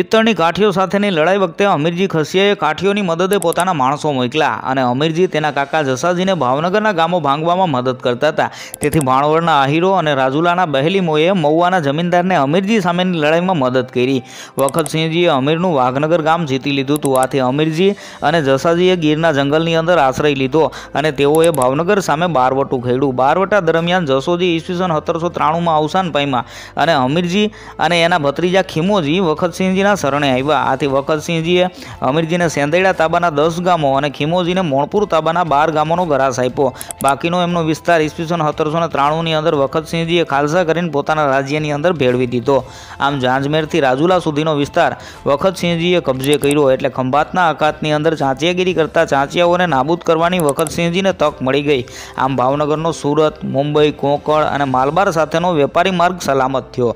પિત્તળની કાઠીઓ સાથેની લડાઈ વખતે અમીરજી ખસિયાએ કાઠીઓની મદદે પોતાના માણસો મોકલ્યા અને અમીરજી તેના કાકા જસાજીને ભાવનગરના ગામો ભાંગવામાં મદદ કરતા હતા. તેથી ભાણવડના આહીરો અને રાજુલાના બહેલીમોએ મહુવાના જમીનદારને અમીરજી સામેની લડાઈમાં મદદ કરી. વખતસિંહજીએ અમીરનું વાઘનગર ગામ જીતી લીધું હતું. આથી અમીરજી અને જસાજીએ ગીરના જંગલની અંદર આશ્રય લીધો અને તેઓએ ભાવનગર સામે બારવટું ખેડ્યું. બારવટા દરમિયાન જસોજી ઈસવીસન સત્તરસો ત્રાણુંમાં અવસાન પામ્યા અને અમીરજી અને એના ભત્રીજા ખીમોજી વખતસિંહજીના શરણે આવ્યા. આથી વખતસિંહજીએ અમીરજીને સેંદેડા તાબાના દસ ગામો અને ખીમોજીને મોણપુર તાબાના બાર ગામોનો ગરાસ આપ્યો. બાકીનો એમનો વિસ્તાર ઈસવીસન સત્તરસો ને ત્રાણુંની અંદર વખતસિંહજીએ ખાલસા કરીને પોતાના રાજ્યની અંદર ભેળવી દીધો. આમ જાંજમેરથી રાજુલા સુધીનો વિસ્તાર વખતસિંહજીએ કબજે કર્યો એટલે ખંભાતના અખાતની અંદર ચાંચિયાગીરી કરતા ચાંચિયાઓને નાબૂદ કરવાની વખતસિંહજીને તક મળી ગઈ. આમ ભાવનગરનો સુરત, મુંબઈ, કોંકણ અને માલબાર સાથેનો વેપારી માર્ગ સલામત થયો.